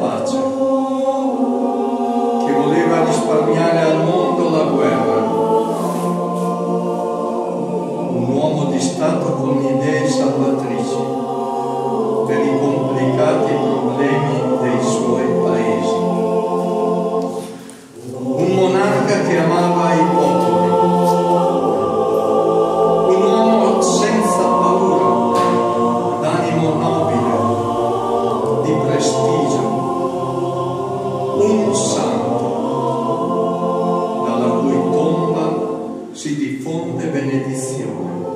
pace, che voleva risparmiare al mondo la guerra. Un uomo di Stato con idee salvatrici per i complicati problemi dei suoi paesi. Un monarca che amava de bénédiction.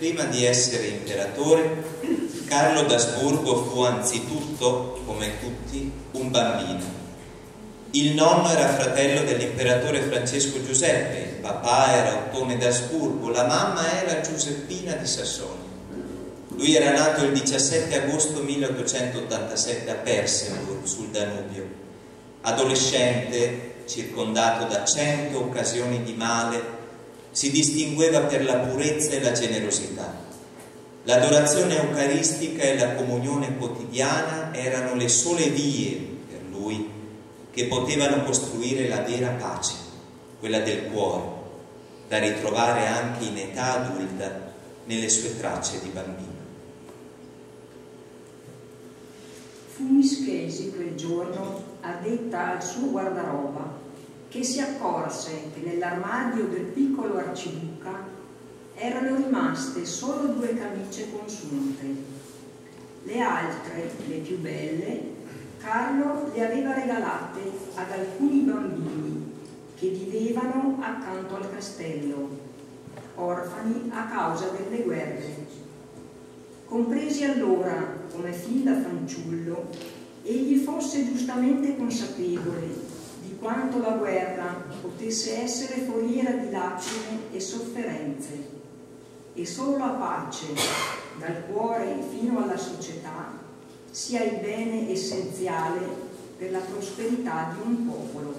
Prima di essere imperatore, Carlo d'Asburgo fu anzitutto, come tutti, un bambino. Il nonno era fratello dell'imperatore Francesco Giuseppe, il papà era Ottone d'Asburgo, la mamma era Giuseppina di Sassonia. Lui era nato il 17 agosto 1887 a Persenburg, sul Danubio. Adolescente, circondato da cento occasioni di male, si distingueva per la purezza e la generosità. L'adorazione eucaristica e la comunione quotidiana erano le sole vie per lui che potevano costruire la vera pace, quella del cuore, da ritrovare anche in età adulta nelle sue tracce di bambino. Fu Mischesi quel giorno addetta al suo guardaroba che si accorse che nell'armadio del piccolo arciduca erano rimaste solo due camicie consunte. Le altre, le più belle, Carlo le aveva regalate ad alcuni bambini che vivevano accanto al castello, orfani a causa delle guerre. Compresi allora, come fin da fanciullo, egli fosse giustamente consapevole quanto la guerra potesse essere foriera di lacrime e sofferenze e solo la pace, dal cuore fino alla società, sia il bene essenziale per la prosperità di un popolo.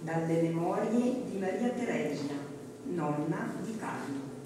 Dalle memorie di Maria Teresa, nonna di Carlo.